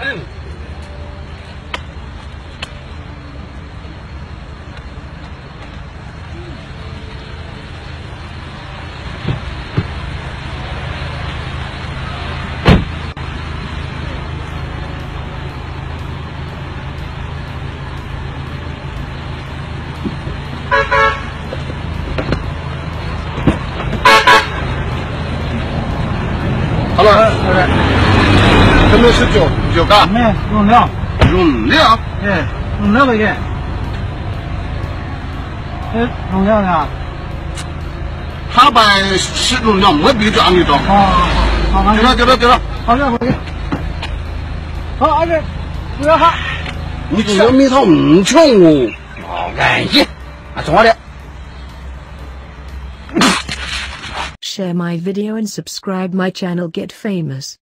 嗯。好了，这边是酒酒干，没用料，用料，哎，用料的给。哎，用料呢？他把是用料没比这样的多。好，好，好，对了对了对了，好的，好的。好，阿姐，不要哈。你这个蜜桃唔穷哦，好干净，啊，怎么的。Share my video and subscribe my channel Get Famous.